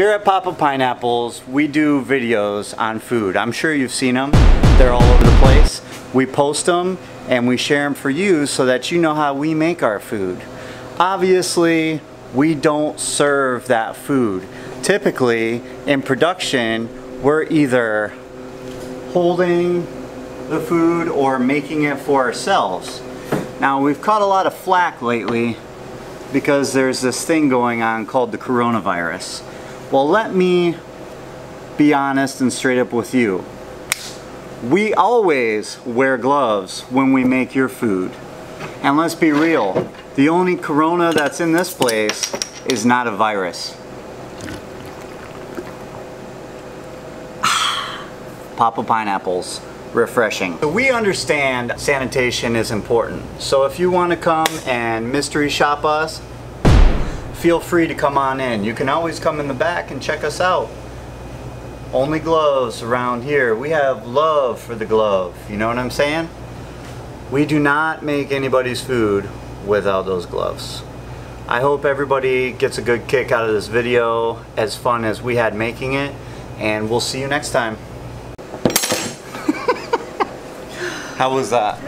Here at Papa Pineapples, we do videos on food. I'm sure you've seen them. They're all over the place. We post them and we share them for you so that you know how we make our food. Obviously, we don't serve that food. Typically, in production, we're either holding the food or making it for ourselves. Now, we've caught a lot of flack lately because there's this thing going on called the coronavirus. Well, let me be honest and straight up with you. We always wear gloves when we make your food. And let's be real, the only corona that's in this place is not a virus. Papa Pineapples, refreshing. We understand sanitation is important. So if you want to come and mystery shop us, feel free to come on in. You can always come in the back and check us out. Only gloves around here. We have love for the glove. You know what I'm saying? We do not make anybody's food without those gloves. I hope everybody gets a good kick out of this video, as fun as we had making it, and we'll see you next time. How was that?